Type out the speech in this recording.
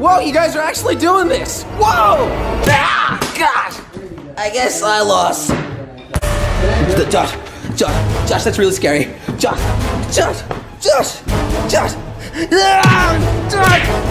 Whoa, you guys are actually doing this! Whoa! Ah, gosh! I guess I lost. Josh, Josh, Josh, that's really scary. Josh, Josh, Josh, Josh. Ah, Josh,